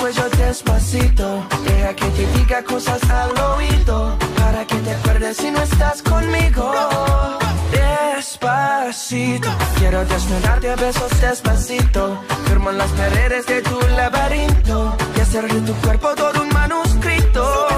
cuello despacito. Deja que te diga cosas al oído, para que te acuerdes si no estás conmigo. Despacito, quiero desnudarte a besos despacito. Firmo en las paredes de tu laberinto y hacer de tu cuerpo todo un manuscrito.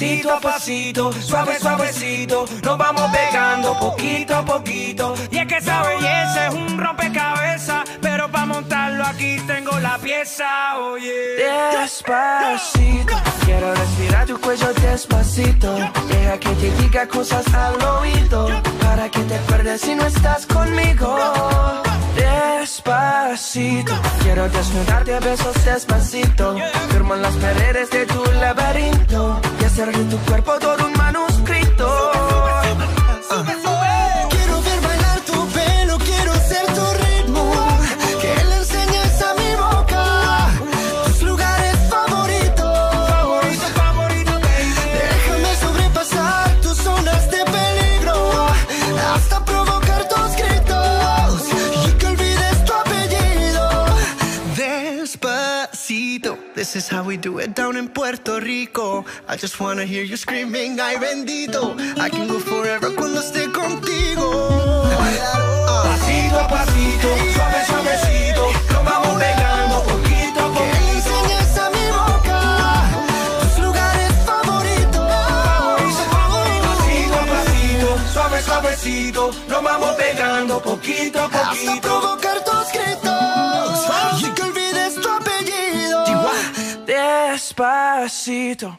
Pasito a pasito, suave, suavecito. Nos vamos pegando poquito a poquito. Y es que esa belleza es un rompecabezas. Pero para montarlo aquí tengo la pieza, oye. Despacito, quiero respirar tu cuello despacito. Deja que te diga cosas al oído, para que te acuerdes si no estás conmigo. Despacito, quiero desnudarte a besos despacito. Firmo las paredes de tu laberinto hacer de tu cuerpo todo this is how we do it down in Puerto Rico. I just wanna hear you screaming, ay bendito. I can go forever cuando esté contigo. Pasito a pasito, suave, suavecito, nos vamos pegando poquito a Que le poquito. enseñes a mi boca tus lugares favoritos. Pasito a pasito, suave, suavecito, nos vamos pegando poquito a Hasta poquito. provocar Despacito.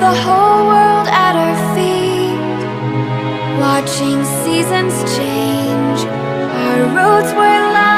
the whole world at our feet Watching seasons change. Our roads were lined